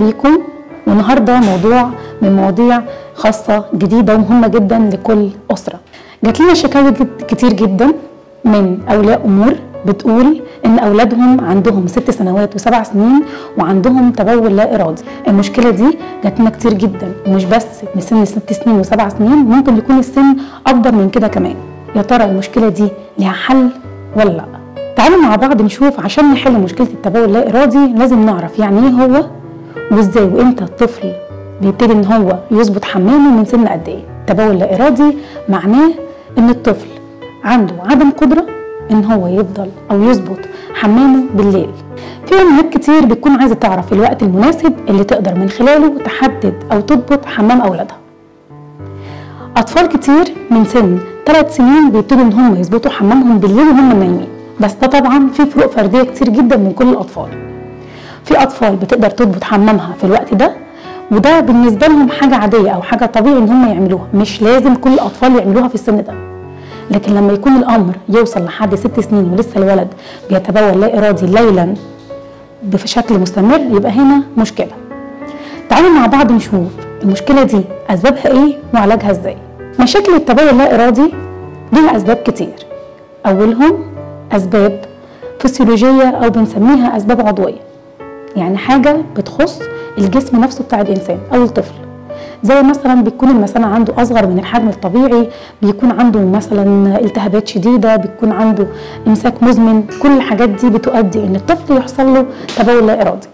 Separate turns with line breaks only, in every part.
بيكم. والنهاردة موضوع من مواضيع خاصة جديدة ومهمة جدا لكل أسرة. جات لنا شكاوي كتير جدا من أولياء أمور بتقول إن أولادهم عندهم ست سنوات وسبع سنين وعندهم تبول لا إرادي. المشكلة دي جات لنا كتير جدا ومش بس من سن ست سنين وسبع سنين ممكن يكون السن أكبر من كده كمان. يا ترى المشكلة دي ليها حل ولا لأ؟ تعالوا مع بعض نشوف عشان نحل مشكلة التبول اللا إرادي لازم نعرف يعني إيه هو. وإزاي وإمتى الطفل بيبتدي إن هو يظبط حمامه من سن قد إيه؟ التبول اللا إرادي معناه إن الطفل عنده عدم قدرة إن هو يفضل أو يظبط حمامه بالليل. في أمهات كتير بتكون عايزة تعرف الوقت المناسب اللي تقدر من خلاله تحدد أو تضبط حمام أولادها. أطفال كتير من سن ثلاث سنين بيبتدوا إن هم يظبطوا حمامهم بالليل وهم نايمين. بس ده طبعا في فروق فردية كتير جدا من كل الأطفال. في أطفال بتقدر تضبط حمامها في الوقت ده وده بالنسبة لهم حاجة عادية أو حاجة طبيعي إن هم يعملوها مش لازم كل الأطفال يعملوها في السن ده. لكن لما يكون الأمر يوصل لحد ست سنين ولسه الولد بيتبول لا إرادي ليلا بشكل مستمر يبقى هنا مشكلة. تعالوا مع بعض نشوف المشكلة دي أسبابها إيه وعلاجها إزاي. مشاكل التبول اللا إرادي ليها أسباب كتير. أولهم أسباب فسيولوجية أو بنسميها أسباب عضوية. يعني حاجة بتخص الجسم نفسه بتاع الإنسان أو الطفل. زي مثلا بيكون المثانة عنده أصغر من الحجم الطبيعي بيكون عنده مثلا التهابات شديدة بيكون عنده إمساك مزمن كل الحاجات دي بتؤدي إن الطفل يحصل له تبول لا إرادي.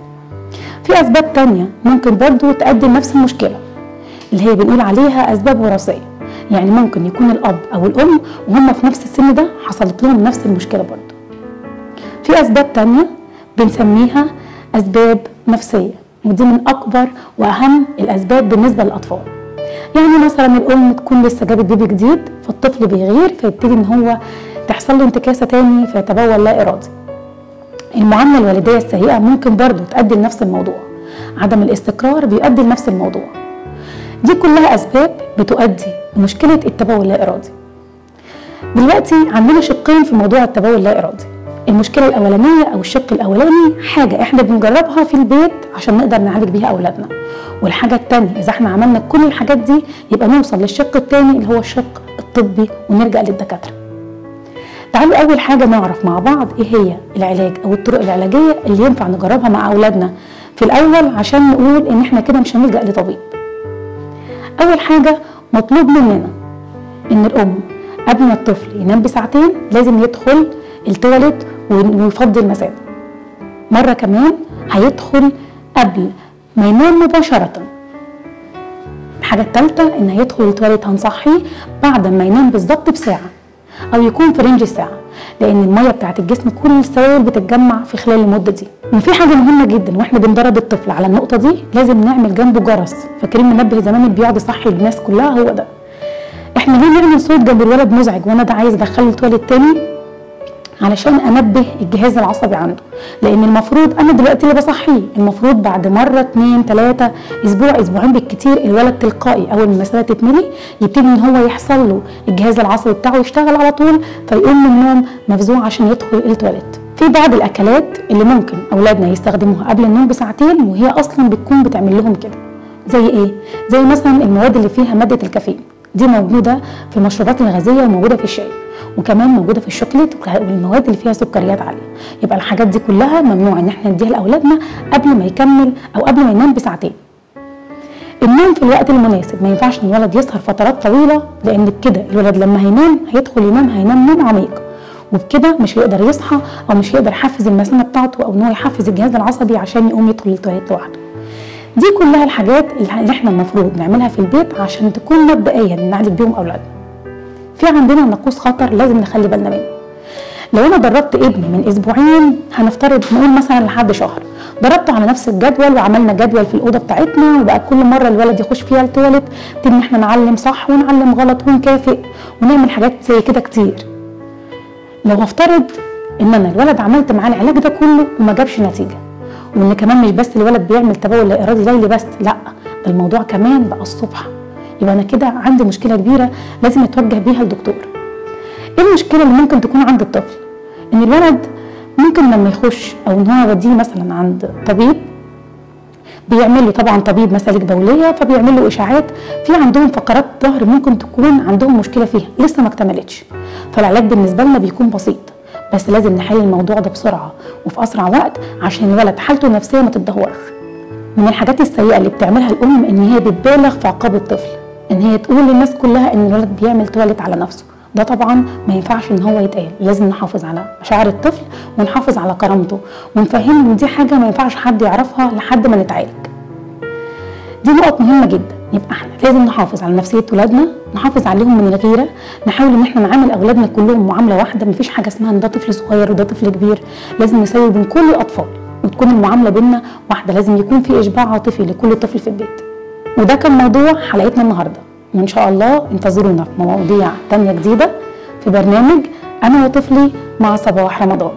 في أسباب تانية ممكن برضو تؤدي لنفس المشكلة اللي هي بنقول عليها أسباب وراثية. يعني ممكن يكون الأب أو الأم وهم في نفس السن ده حصلت لهم نفس المشكلة برضو. في أسباب تانية بنسميها أسباب نفسية ودي من أكبر وأهم الأسباب بالنسبة للأطفال. يعني مثلا الأم تكون لسه جابت بيبي جديد فالطفل بيغير فيبتدي إن هو تحصل له انتكاسة تاني فيتبول لا إرادي. المعاملة الوالدية السيئة ممكن برضه تؤدي لنفس الموضوع. عدم الاستقرار بيؤدي لنفس الموضوع. دي كلها أسباب بتؤدي لمشكلة التبول اللا إرادي. دلوقتي عندنا شقين في موضوع التبول اللا إرادي. المشكلة الأولانية أو الشق الأولاني حاجة إحنا بنجربها في البيت عشان نقدر نعالج بيها أولادنا. والحاجة الثانية إذا إحنا عملنا كل الحاجات دي يبقى نوصل للشق الثاني اللي هو الشق الطبي ونرجع للدكاترة. تعالوا أول حاجة نعرف مع بعض إيه هي العلاج أو الطرق العلاجية اللي ينفع نجربها مع أولادنا. في الأول عشان نقول إن إحنا كده مش هنلجأ لطبيب. أول حاجة مطلوب مننا إن الأم قبل ما الطفل ينام بساعتين لازم يدخل التواليت ويفضي المثانه مرة كمان هيدخل قبل ما ينام مباشرة. الحاجة الثالثه إن هيدخل التواليت هنصحيه بعد ما ينام بالظبط بساعة أو يكون في range الساعة لأن المية بتاعت الجسم كل السوائل بتتجمع في خلال المدة دي. وفي حاجة مهمة جدا وإحنا بندرب الطفل على النقطة دي لازم نعمل جنبه جرس. فاكرين منبه زمان اللي بيقعد يصحي الناس كلها هو ده. إحنا ليه نعمل صوت جنب الولد مزعج وأنا ده عايز أدخله التواليت تاني؟ علشان أنبه الجهاز العصبي عنده. لأن المفروض أنا دلوقتي اللي بصحيه المفروض بعد مرة اتنين تلاتة أسبوع أسبوعين بالكتير الولد تلقائي أول ما المساله تتملي يبتدي إن هو يحصل له الجهاز العصبي بتاعه يشتغل على طول فيقوم من النوم مفزوع عشان يدخل التواليت. في بعض الأكلات اللي ممكن أولادنا يستخدموها قبل النوم بساعتين وهي أصلا بتكون بتعمل لهم كده. زي إيه؟ زي مثلا المواد اللي فيها مادة الكافيين. دي موجودة في المشروبات الغازية وموجودة في الشاي وكمان موجودة في الشوكليت والمواد اللي فيها سكريات عالية. يبقى الحاجات دي كلها ممنوع إن إحنا نديها لأولادنا قبل ما يكمل أو قبل ما ينام بساعتين. النوم في الوقت المناسب ما ينفعش إن الولد يسهر فترات طويلة لأن بكده الولد لما هينام هيدخل ينام هينام نوم عميق. وبكده مش هيقدر يصحى أو مش هيقدر يحفز المثانه بتاعته أو إن هو يحفز الجهاز العصبي عشان يقوم يدخل لوحده. دي كلها الحاجات اللي إحنا المفروض نعملها في البيت عشان تكون مبدئيا نعالج بيهم اولادنا في عندنا نقوص خطر لازم نخلي بالنا منه. لو أنا دربت ابني من أسبوعين هنفترض نقول مثلا لحد شهر. ضربته على نفس الجدول وعملنا جدول في الأوضة بتاعتنا وبقى كل مرة الولد يخش فيها التواليت إن إحنا نعلم صح ونعلم غلط ونكافئ ونعمل حاجات زي كده كتير. لو هفترض إن أنا الولد عملت معاه العلاج ده كله وما جابش نتيجة وإن كمان مش بس الولد بيعمل تبول لا ارادي ليلي بس لأ ده الموضوع كمان بقى الصبح. يبقى أنا كده عندي مشكلة كبيرة لازم أتوجه بيها للدكتور إيه المشكلة اللي ممكن تكون عند الطفل؟ إن الولد ممكن لما يخش أو إن هو يوديه مثلا عند طبيب بيعملوا طبعا طبيب مسالك بوليه فبيعمل له إشاعات في عندهم فقرات ظهر ممكن تكون عندهم مشكلة فيها لسه ما اكتملتش. فالعلاج بالنسبة لنا بيكون بسيط بس لازم نحل الموضوع ده بسرعة. وفي أسرع وقت عشان الولد حالته النفسية ما تتدهورش. من الحاجات السيئة اللي بتعملها الأم إن هي بتبالغ في عقاب الطفل إن هي تقول للناس كلها إن الولد بيعمل توالت على نفسه. ده طبعا ما ينفعش إن هو يتقال لازم نحافظ على مشاعر الطفل ونحافظ على كرامته. ونفهمه إن دي حاجة ما ينفعش حد يعرفها لحد ما نتعالج. دي نقط مهمة جدا. يبقى إحنا لازم نحافظ على نفسية ولادنا نحافظ عليهم من الغيره نحاول إن إحنا نعامل أولادنا كلهم معاملة واحدة مفيش حاجة اسمها إن ده طفل صغير وده طفل كبير لازم نساوي بين كل الأطفال وتكون المعاملة بينا واحدة لازم يكون في إشباع عاطفي لكل طفل في البيت. وده كان موضوع حلقتنا النهارده. وان شاء الله انتظرونا في مواضيع تانية جديدة في برنامج أنا وطفلي مع صباح رمضان.